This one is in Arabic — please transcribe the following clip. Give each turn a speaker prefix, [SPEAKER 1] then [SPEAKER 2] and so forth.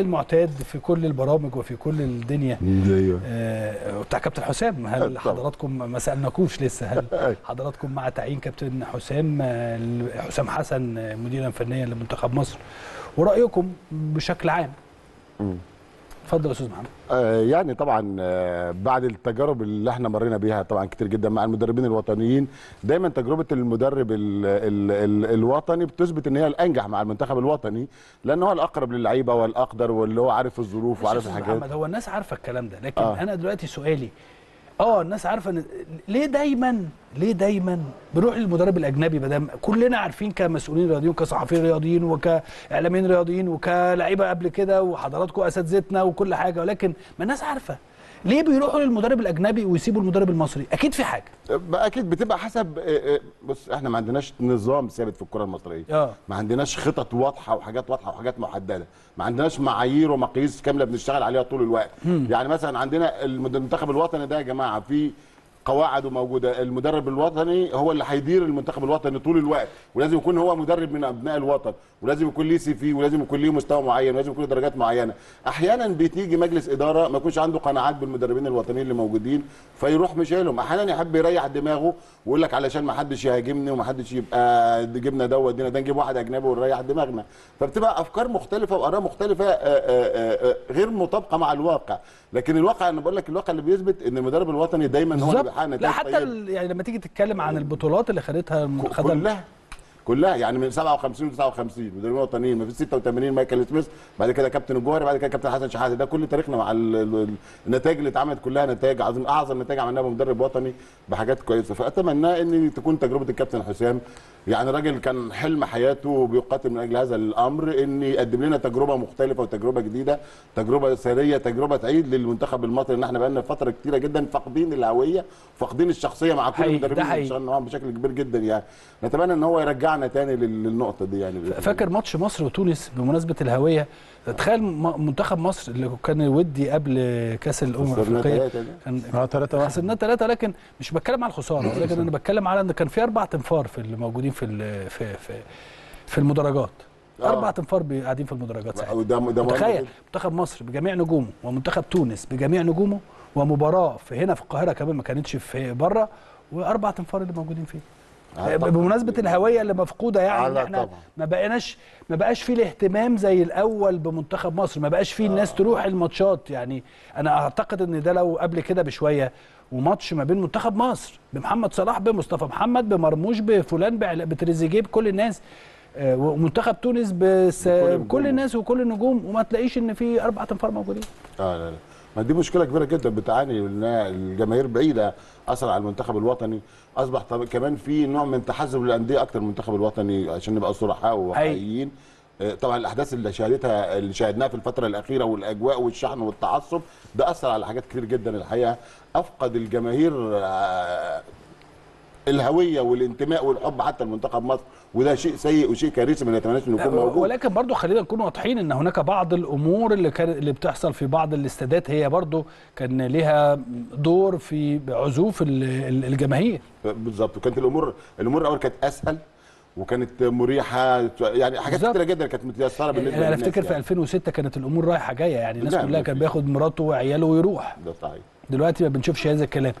[SPEAKER 1] المعتاد في كل البرامج وفي كل الدنيا.
[SPEAKER 2] أيوه.
[SPEAKER 1] آه، بتاع كابتن حسام هل. حضراتكم ما سألناكوش لسه؟ هل حضراتكم مع تعيين كابتن حسام آه، حسام حسن آه، مديرا فنيا لمنتخب مصر؟ ورأيكم بشكل عام.
[SPEAKER 2] مم.
[SPEAKER 1] اتفضل يا أستاذ محمد
[SPEAKER 2] آه، يعني طبعا آه، بعد التجارب اللي إحنا مرينا بيها طبعا كتير جدا مع المدربين الوطنيين دايما تجربة المدرب ال ال ال الوطني بتثبت إن هي الأنجح مع المنتخب الوطني لأن هو الأقرب للعيبة والأقدر واللي هو عارف الظروف وعارف الحاجات
[SPEAKER 1] محمد هو الناس عارفة الكلام ده لكن.
[SPEAKER 2] آه.
[SPEAKER 1] أنا دلوقتي سؤالي آه الناس عارفة إن ليه دايما ليه دايما بنروح للمدرب الأجنبي دام كلنا عارفين كمسؤولين رياضيين وكصحفيين رياضيين وكإعلاميين رياضيين وكلاعيبة قبل كده وحضراتكم أساتذتنا وكل حاجة ولكن ما الناس عارفة. ليه بيروحوا للمدرب الأجنبي ويسيبوا المدرب المصري؟ أكيد في
[SPEAKER 2] حاجة. أكيد بتبقى حسب آه، آه، بص إحنا ما عندناش نظام ثابت في الكرة المصرية.
[SPEAKER 1] آه.
[SPEAKER 2] ما عندناش خطط واضحة وحاجات واضحة وحاجات محددة. ما عندناش معايير ومقاييس كاملة بنشتغل عليها طول الوقت. يعني مثلا عندنا المنتخب الوطني ده يا جماعة في قواعده موجودة. المدرب الوطني هو اللي هيدير المنتخب الوطني طول الوقت ولازم يكون هو مدرب من أبناء الوطن ولازم يكون ليه سي في ولازم يكون ليه مستوى معين ولازم يكون درجات معينة. أحيانا بتيجي مجلس إدارة ما يكونش عنده قناعات بالمدربين الوطنيين اللي موجودين فيروح مشيلهم أحيانا يحب يريح دماغه ويقول لك علشان ما حدش يهاجمني وما حدش يبقى جبنا ده ودينا ده نجيب واحد أجنبي ونريح دماغنا. فبتبقى أفكار مختلفة وآراء مختلفة آه، آه، آه، غير مطابقة مع الواقع. لكن الواقع أنا بقول لك الواقع اللي بيثبت إن المدرب الوطني دايما هو
[SPEAKER 1] لا حتى يعني لما تيجي تتكلم عن البطولات اللي خدتها خدها
[SPEAKER 2] كلها؟ كلها يعني من 57 ل 59 مدربين وطنيين ما في 86 مايكل سميث بعد كده كابتن الجوهري بعد كده كابتن حسن شحاتة. ده كل تاريخنا مع ال- ال- النتائج اللي اتعملت كلها نتائج عظيم أعظم نتائج عملناها بمدرب وطني بحاجات كويسة. فأتمنى إن تكون تجربة الكابتن حسام يعني راجل كان حلم حياته بيقاتل من أجل هذا الأمر إن يقدم لنا تجربة مختلفة وتجربة جديدة تجربة سرية تجربة تعيد للمنتخب المصري ان إحنا بقالنا فترة كتيرة جدا فاقدين الهوية فاقدين الشخصية مع كل المدربين اللي
[SPEAKER 1] حقيقي.
[SPEAKER 2] اشتغلنا معاهم بشكل كبير جدا يعني. نتمنى إن هو يرجعنا تاني لل- للنقطة دي يعني
[SPEAKER 1] فاكر ماتش مصر وتونس بمناسبة الهوية تخيل منتخب مصر اللي كان ودي قبل كأس الأمم
[SPEAKER 2] خسرنا الأفريقية.
[SPEAKER 1] كان
[SPEAKER 3] آه 3 1
[SPEAKER 1] خسرناه ثلاثة لكن مش بتكلم على الخسارة لكن أنا بتكلم على إن كان في أربع تنفار في اللي موجودين في في في في المدرجات
[SPEAKER 2] آه.
[SPEAKER 1] أربع تنفار قاعدين في المدرجات ساعتها
[SPEAKER 2] ده
[SPEAKER 1] تخيل. منتخب مصر بجميع نجومه ومنتخب تونس بجميع نجومه ومباراة في هنا في القاهرة كمان ما كانتش في بره وأربع تنفار اللي موجودين فيه
[SPEAKER 2] آه،.
[SPEAKER 1] بمناسبة الهوية اللي مفقودة يعني
[SPEAKER 2] على
[SPEAKER 1] إحنا
[SPEAKER 2] طبعاً.
[SPEAKER 1] ما بقيناش ما بقاش فيه الاهتمام زي الأول بمنتخب مصر ما بقاش فيه الناس تروح الماتشات. يعني أنا أعتقد إن ده لو قبل كده بشوية وماتش ما بين منتخب مصر بمحمد صلاح بمصطفى محمد بمرموش بفلان بتريزيجيه بكل الناس آه، ومنتخب تونس بس
[SPEAKER 2] بكل.
[SPEAKER 1] الناس وكل النجوم وما تلاقيش إن في أربع تنفار موجودين.
[SPEAKER 2] آه لا لا. ما دي مشكلة كبيرة جدا بتعاني انها الجماهير بعيدة أثر على المنتخب الوطني. أصبح طب كمان في نوع من تحزب للأندية أكتر من المنتخب الوطني عشان نبقى صرحاء وواقعيين. آه، طبعا الأحداث اللي شهدتها اللي شاهدناها في الفترة الأخيرة والأجواء والشحن والتعصب ده أثر على حاجات كتير جدا الحقيقة. أفقد الجماهير آه، الهوية والانتماء والحب حتى لمنتخب مصر وده شيء سيء وشيء كارثي ما نتمناش إنه يكون موجود
[SPEAKER 1] ولكن برضو خلينا نكون واضحين إن هناك بعض الأمور اللي كان اللي بتحصل في بعض الاستادات هي برضو كان ليها دور في عزوف ال- ال- الجماهير
[SPEAKER 2] بالظبط وكانت الأمور الأمور الأول كانت أسهل وكانت مريحة يعني حاجات. كتيرة جدا كانت متيسرة بالنسبة
[SPEAKER 1] أنا
[SPEAKER 2] للناس
[SPEAKER 1] أفتكر في
[SPEAKER 2] يعني.
[SPEAKER 1] 2006 كانت الأمور رايحة جاية يعني الناس
[SPEAKER 2] لا،
[SPEAKER 1] كلها كان
[SPEAKER 2] فيش.
[SPEAKER 1] بياخد مراته وعياله ويروح
[SPEAKER 2] ده صحيح
[SPEAKER 1] دلوقتي ما بنشوفش هذا الكلام